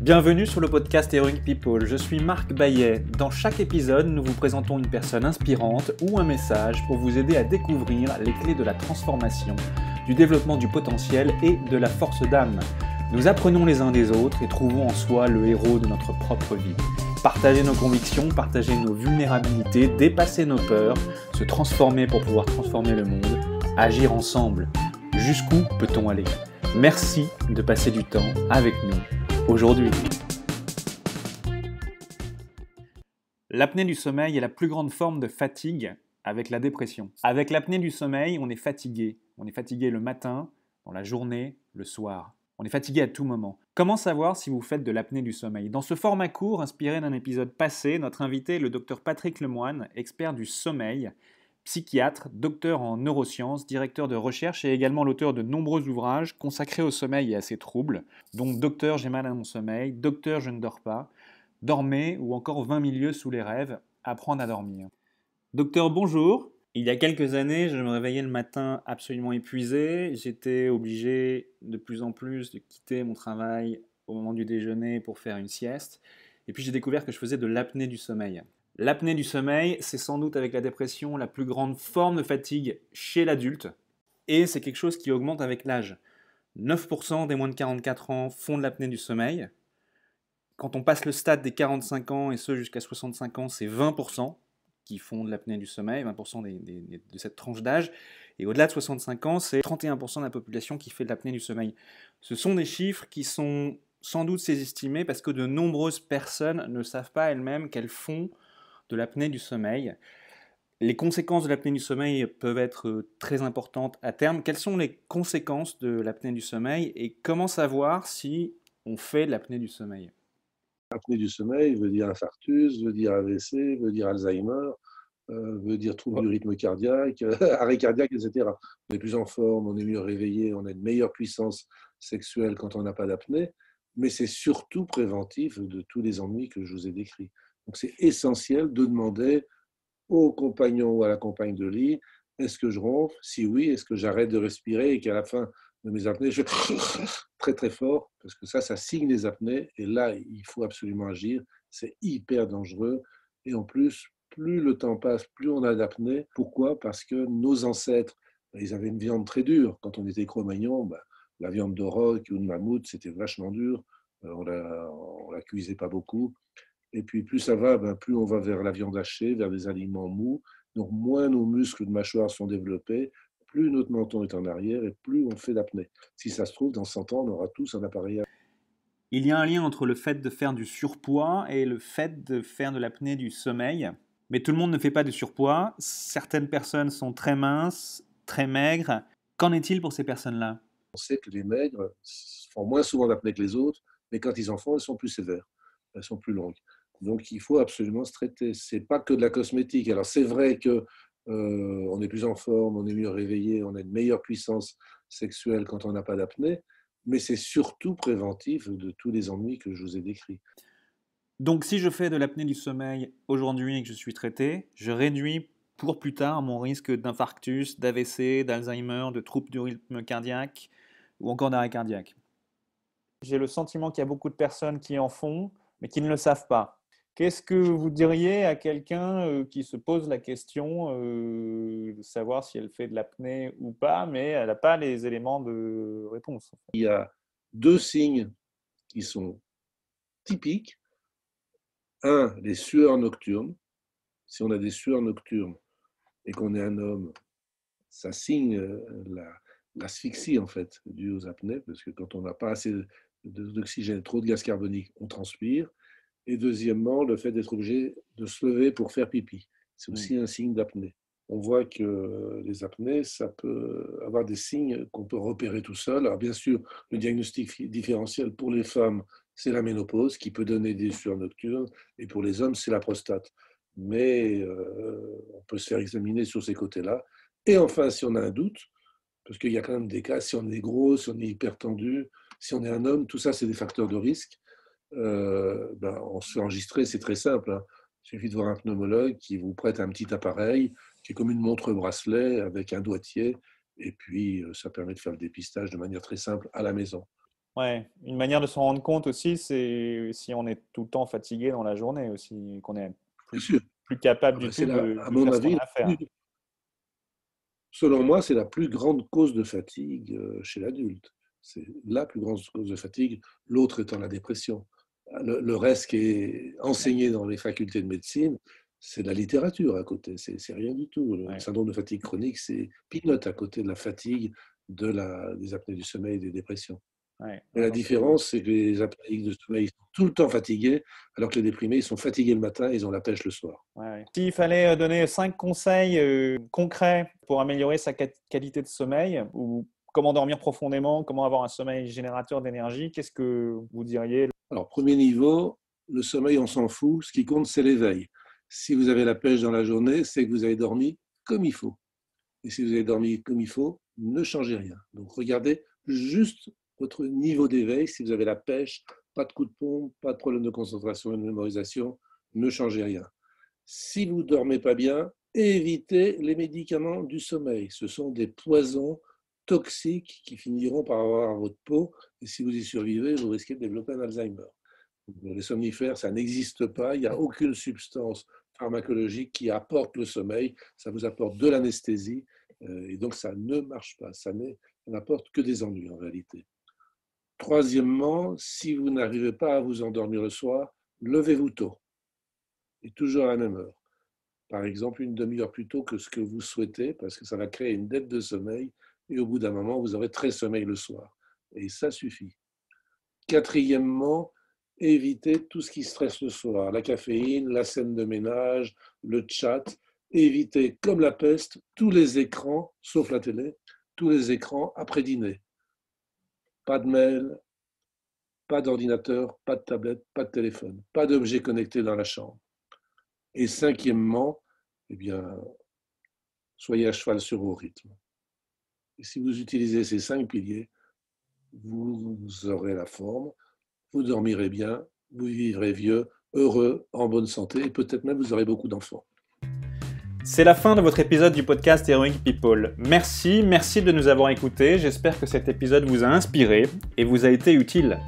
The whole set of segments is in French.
Bienvenue sur le podcast Heroic People, je suis Marc Bayet. Dans chaque épisode, nous vous présentons une personne inspirante ou un message pour vous aider à découvrir les clés de la transformation, du développement du potentiel et de la force d'âme. Nous apprenons les uns des autres et trouvons en soi le héros de notre propre vie. Partager nos convictions, partager nos vulnérabilités, dépasser nos peurs, se transformer pour pouvoir transformer le monde, agir ensemble. Jusqu'où peut-on aller? Merci de passer du temps avec nous aujourd'hui. L'apnée du sommeil est la plus grande forme de fatigue avec la dépression. Avec l'apnée du sommeil, on est fatigué. On est fatigué le matin, dans la journée, le soir. On est fatigué à tout moment. Comment savoir si vous faites de l'apnée du sommeil? Dans ce format court, inspiré d'un épisode passé, notre invité le docteur Patrick Lemoine, expert du sommeil, psychiatre, docteur en neurosciences, directeur de recherche et également l'auteur de nombreux ouvrages consacrés au sommeil et à ses troubles, dont Docteur j'ai mal à mon sommeil, Docteur je ne dors pas, Dormez ou encore 20 milieux sous les rêves, apprendre à dormir. Docteur, bonjour. Il y a quelques années, je me réveillais le matin absolument épuisé. J'étais obligé de plus en plus de quitter mon travail au moment du déjeuner pour faire une sieste. Et puis j'ai découvert que je faisais de l'apnée du sommeil. L'apnée du sommeil, c'est sans doute avec la dépression la plus grande forme de fatigue chez l'adulte, et c'est quelque chose qui augmente avec l'âge. 9% des moins de 44 ans font de l'apnée du sommeil. Quand on passe le stade des 45 ans, et ce jusqu'à 65 ans, c'est 20% qui font de l'apnée du sommeil, 20% de cette tranche d'âge. Et au-delà de 65 ans, c'est 31% de la population qui fait de l'apnée du sommeil. Ce sont des chiffres qui sont sans doute sous-estimés parce que de nombreuses personnes ne savent pas elles-mêmes qu'elles font de l'apnée du sommeil. Les conséquences de l'apnée du sommeil peuvent être euh, très importantes à terme. Quelles sont les conséquences de l'apnée du sommeil et comment savoir si on fait de l'apnée du sommeil? L'apnée du sommeil veut dire infarctus, veut dire AVC, veut dire Alzheimer, euh, veut dire trouble du rythme cardiaque, arrêt cardiaque, etc. On est plus en forme, on est mieux réveillé, on a une meilleure puissance sexuelle quand on n'a pas d'apnée, mais c'est surtout préventif de tous les ennuis que je vous ai décrits. Donc c'est essentiel de demander au compagnon ou à la compagne de lit, est-ce que je ronfle? Si oui, est-ce que j'arrête de respirer et qu'à la fin de mes apnées, je très très fort, parce que ça, ça signe les apnées, et là, il faut absolument agir, c'est hyper dangereux, et en plus, plus le temps passe, plus on a d'apnée. Pourquoi? Parce que nos ancêtres, ils avaient une viande très dure. Quand on était cro-magnon, ben, la viande de ou de mammouth, c'était vachement dur, euh, on la, on la cuisait pas beaucoup. Et puis plus ça va, ben, plus on va vers la viande hachée, vers des aliments mous. Donc moins nos muscles de mâchoire sont développés, plus notre menton est en arrière et plus on fait d'apnée. Si ça se trouve, dans 100 ans, on aura tous un appareil. Il y a un lien entre le fait de faire du surpoids et le fait de faire de l'apnée du sommeil. Mais tout le monde ne fait pas de surpoids. Certaines personnes sont très minces, très maigres. Qu'en est-il pour ces personnes-là? On sait que les maigres font moins souvent d'apnée que les autres, mais quand ils en font, elles sont plus sévères, elles sont plus longues. Donc il faut absolument se traiter. C'est pas que de la cosmétique. Alors c'est vrai que euh, on est plus en forme, on est mieux réveillé, on a une meilleure puissance sexuelle quand on n'a pas d'apnée, mais c'est surtout préventif de tous les ennuis que je vous ai décrits. Donc si je fais de l'apnée du sommeil aujourd'hui et que je suis traité, je réduis pour plus tard mon risque d'infarctus, d'AVC, d'Alzheimer, de troubles du rythme cardiaque ou encore d'arrêt cardiaque. J'ai le sentiment qu'il y a beaucoup de personnes qui en font, mais qui ne le savent pas. Qu'est-ce que vous diriez à quelqu'un euh, qui se pose la question euh, de savoir si elle fait de l'apnée ou pas, mais elle n'a pas les éléments de réponse Il y a deux signes qui sont typiques. Un, les sueurs nocturnes. Si on a des sueurs nocturnes et qu'on est un homme, ça signe euh, l'asphyxie en fait due aux apnées, parce que quand on n'a pas assez d'oxygène, trop de gaz carbonique, on transpire. Et deuxièmement, le fait d'être obligé de se lever pour faire pipi. C'est aussi un signe d'apnée. On voit que les apnées, ça peut avoir des signes qu'on peut repérer tout seul. Alors bien sûr, le diagnostic différentiel pour les femmes, c'est la ménopause qui peut donner des sueurs nocturnes, et pour les hommes, c'est la prostate. Mais euh, on peut se faire examiner sur ces côtés-là. Et enfin, si on a un doute, parce qu'il y a quand même des cas, si on est gros, si on est hyper tendu, si on est un homme, tout ça, c'est des facteurs de risque. Euh, ben, on se fait enregistrer, c'est très simple. Hein. Il suffit de voir un pneumologue qui vous prête un petit appareil qui est comme une montre bracelet avec un doigtier, et puis euh, ça permet de faire le dépistage de manière très simple à la maison. Ouais, une manière de s'en rendre compte aussi, c'est si on est tout le temps fatigué dans la journée aussi, qu'on est plus, plus capable ah du bah, tout de, à mon avis, selon moi, c'est la plus grande cause de fatigue euh, chez l'adulte. C'est la plus grande cause de fatigue, l'autre étant la dépression. Le, reste qui est enseigné dans les facultés de médecine, c'est la littérature à côté, c'est rien du tout. Le syndrome de fatigue chronique, c'est peanut à côté de la fatigue, de la, des apnées du sommeil et des dépressions. la différence, c'est que les apnées du sommeil sont tout le temps fatigués, alors que les déprimés, ils sont fatigués le matin et ils ont la pêche le soir. S'il fallait euh, donner cinq conseils euh, concrets pour améliorer sa qualité de sommeil, ou comment dormir profondément, comment avoir un sommeil générateur d'énergie, qu'est-ce que vous diriez Alors, premier niveau, le sommeil, on s'en fout. Ce qui compte, c'est l'éveil. Si vous avez la pêche dans la journée, c'est que vous avez dormi comme il faut. Et si vous avez dormi comme il faut, ne changez rien. Donc, regardez juste votre niveau d'éveil. Si vous avez la pêche, pas de coup de pompe, pas de problème de concentration et de mémorisation, ne changez rien. Si vous ne dormez pas bien, évitez les médicaments du sommeil. Ce sont des poisons toxiques qui finiront par avoir votre peau. Et si vous y survivez, vous risquez de développer un Alzheimer. Les somnifères, ça n'existe pas. Il n'y a aucune substance pharmacologique qui apporte le sommeil. Ça vous apporte de l'anesthésie. Euh, et donc, ça ne marche pas. Ça n'apporte que des ennuis en réalité. Troisièmement, si vous n'arrivez pas à vous endormir le soir, levez-vous tôt. Et toujours à la même heure. Par exemple, une demi-heure plus tôt que ce que vous souhaitez, parce que ça va créer une dette de sommeil et au bout d'un moment, vous aurez très sommeil le soir. Et ça suffit. Quatrièmement, évitez tout ce qui stresse le soir, la caféine, la scène de ménage, le chat. Évitez, comme la peste, tous les écrans, sauf la télé, tous les écrans après dîner. Pas de mail, pas d'ordinateur, pas de tablette, pas de téléphone, pas d'objet connecté dans la chambre. Et cinquièmement, eh bien, soyez à cheval sur vos rythmes. Si vous utilisez ces cinq piliers, vous aurez la forme, vous dormirez bien, vous vivrez vieux, heureux, en bonne santé, et peut-être même vous aurez beaucoup d'enfants. C'est la fin de votre épisode du podcast Heroic People. Merci, merci de nous avoir écoutés. J'espère que cet épisode vous a inspiré et vous a été utile.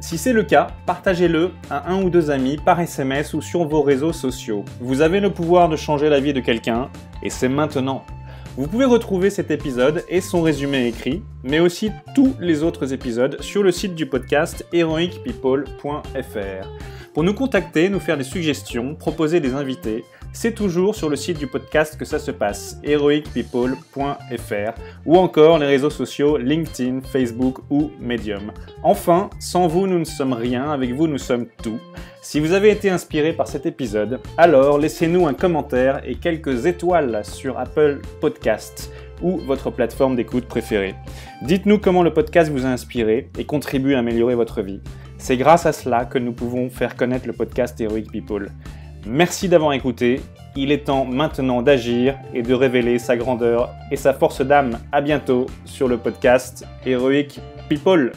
Si c'est le cas, partagez-le à un ou deux amis par SMS ou sur vos réseaux sociaux. Vous avez le pouvoir de changer la vie de quelqu'un et c'est maintenant. Vous pouvez retrouver cet épisode et son résumé écrit, mais aussi tous les autres épisodes sur le site du podcast heroicpeople.fr. Pour nous contacter, nous faire des suggestions, proposer des invités, c'est toujours sur le site du podcast que ça se passe, heroicpeople.fr, ou encore les réseaux sociaux LinkedIn, Facebook ou Medium. Enfin, sans vous, nous ne sommes rien, avec vous, nous sommes tout. Si vous avez été inspiré par cet épisode, alors laissez-nous un commentaire et quelques étoiles sur Apple Podcasts ou votre plateforme d'écoute préférée. Dites-nous comment le podcast vous a inspiré et contribue à améliorer votre vie. C'est grâce à cela que nous pouvons faire connaître le podcast Heroic People. Merci d'avoir écouté. Il est temps maintenant d'agir et de révéler sa grandeur et sa force d'âme. À bientôt sur le podcast Heroic People.